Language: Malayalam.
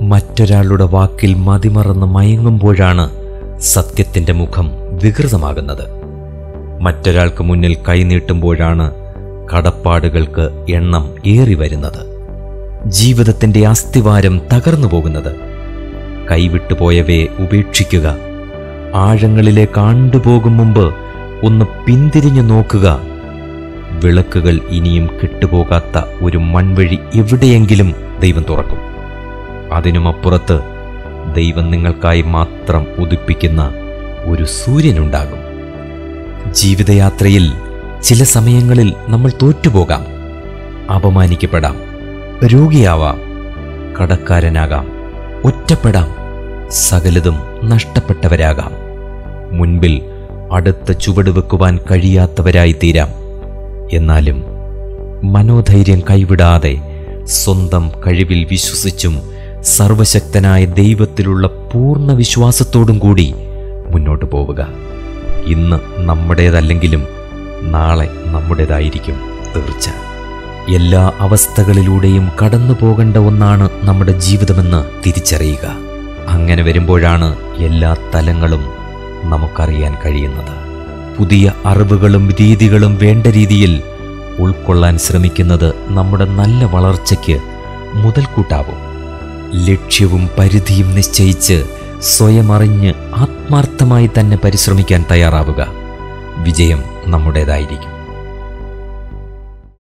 മറ്റൊരാളുടെ വാക്കിൽ മതിമറന്ന് മയങ്ങുമ്പോഴാണ് സത്യത്തിന്റെ മുഖം വികൃതമാകുന്നത്. മറ്റൊരാൾക്ക് മുന്നിൽ കൈനീട്ടുമ്പോഴാണ് കടപ്പാടുകൾക്ക് എണ്ണം ഏറി വരുന്നത് ജീവിതത്തിന്റെ അസ്ഥിവാരം തകർന്നു പോകുന്നത് കൈവിട്ടുപോയവയെ ഉപേക്ഷിക്കുക. ആഴങ്ങളിലെ കാണ്ടുപോകും മുമ്പ് ഒന്ന് പിന്തിരിഞ്ഞു നോക്കുക. വിളക്കുകൾ ഇനിയും കെട്ടുപോകാത്ത ഒരു മൺവഴി എവിടെയെങ്കിലും ദൈവം തുറക്കും. അതിനുമപ്പുറത്ത് ദൈവം നിങ്ങൾക്കായി മാത്രം ഉദിപ്പിക്കുന്ന ഒരു സൂര്യനുണ്ടാകും. ജീവിതയാത്രയിൽ ചില സമയങ്ങളിൽ നമ്മൾ തോറ്റുപോകാം. അപമാനിക്കപ്പെടാം. രോഗിയാവാം. കടക്കാരനാകാം. ഒറ്റപ്പെടാം. സകലതും നഷ്ടപ്പെട്ടവരാകാം. മുൻപിൽ അടുത്ത ചുവട് വെക്കുവാൻ കഴിയാത്തവരായി തീരാം എന്നാലും മനോധൈര്യം കൈവിടാതെ സ്വന്തം കഴിവിൽ വിശ്വസിച്ചും സർവശക്തനായ ദൈവത്തിലുള്ള പൂർണ വിശ്വാസത്തോടും കൂടി മുന്നോട്ട് പോവുക. ഇന്ന് നമ്മുടേതല്ലെങ്കിലും നാളെ നമ്മുടേതായിരിക്കും തീർച്ച. എല്ലാ അവസ്ഥകളിലൂടെയും കടന്നു പോകേണ്ട ഒന്നാണ് നമ്മുടെ ജീവിതമെന്ന് തിരിച്ചറിയുക. അങ്ങനെ വരുമ്പോഴാണ് എല്ലാ തലങ്ങളും നമുക്കറിയാൻ കഴിയുന്നത്. പുതിയ അറിവുകളും രീതികളും വേണ്ട രീതിയിൽ ഉൾക്കൊള്ളാൻ ശ്രമിക്കുന്നത് നമ്മുടെ നല്ല വളർച്ചയ്ക്ക് മുതൽക്കൂട്ടാവും. ലക്ഷ്യവും പരിധിയും നിശ്ചയിച്ച് സ്വയം അറിഞ്ഞ് ആത്മാർത്ഥമായി തന്നെ പരിശ്രമിക്കാൻ തയ്യാറാവുക. വിജയം നമ്മുടേതായിരിക്കും.